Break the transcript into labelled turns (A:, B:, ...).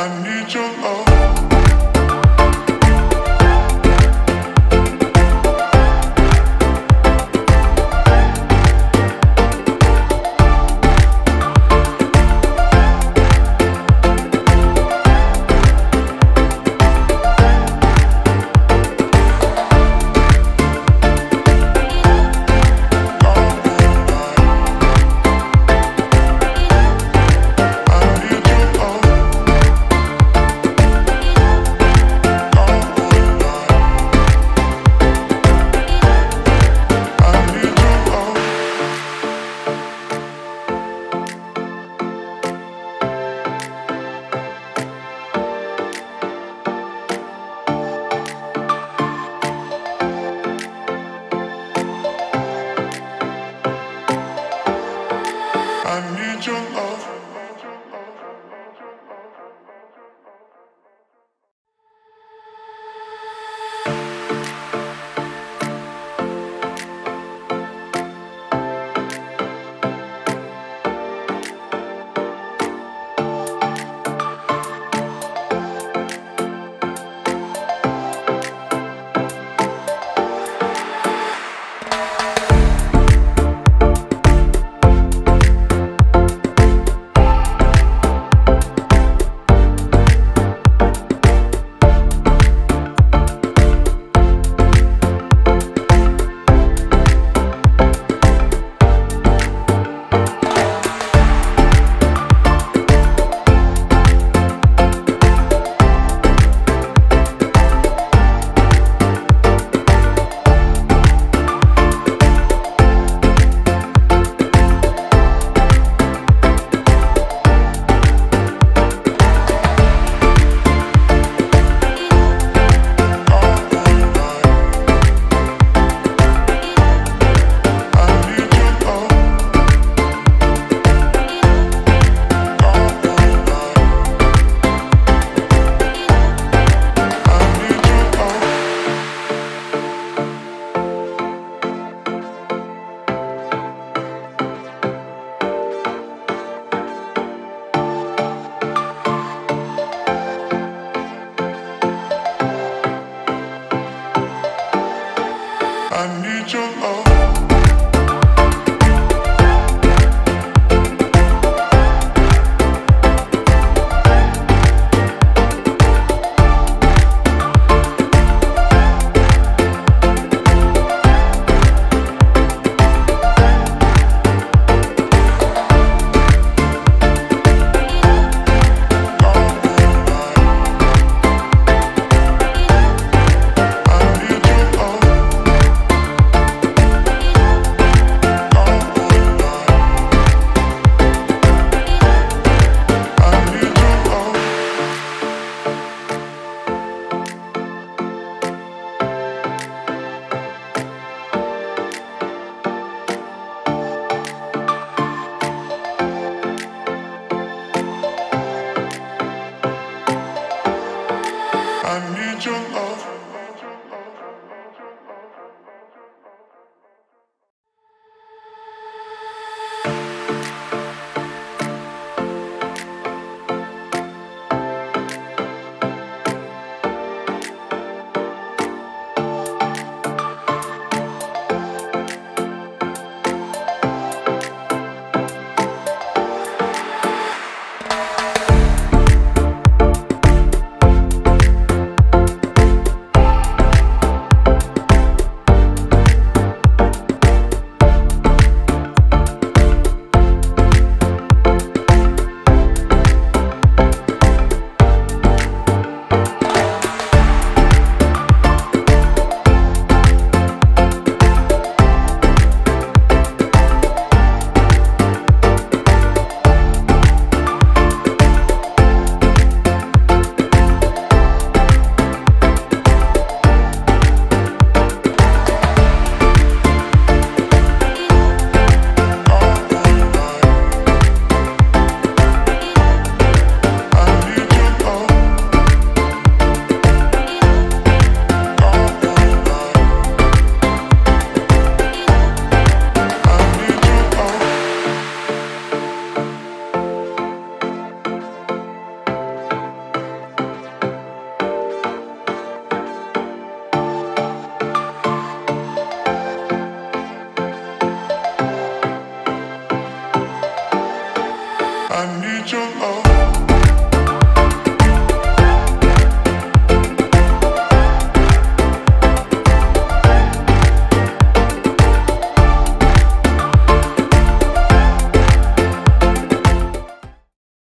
A: I need your love. Need your love. I need your love.